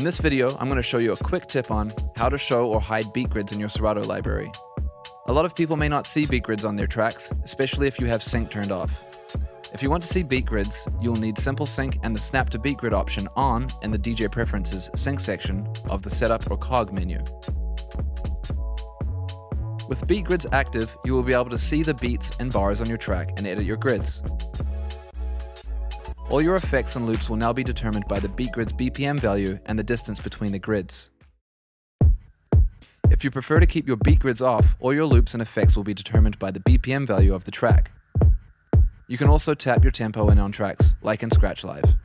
In this video, I'm going to show you a quick tip on how to show or hide beat grids in your Serato library. A lot of people may not see beat grids on their tracks, especially if you have sync turned off. If you want to see beat grids, you'll need Simple Sync and the Snap to Beat Grid option on in the DJ Preferences Sync section of the Setup or Cog menu. With beat grids active, you will be able to see the beats and bars on your track and edit your grids. All your effects and loops will now be determined by the beat grid's BPM value and the distance between the grids. If you prefer to keep your beat grids off, all your loops and effects will be determined by the BPM value of the track. You can also tap your tempo in on tracks, like in Scratch Live.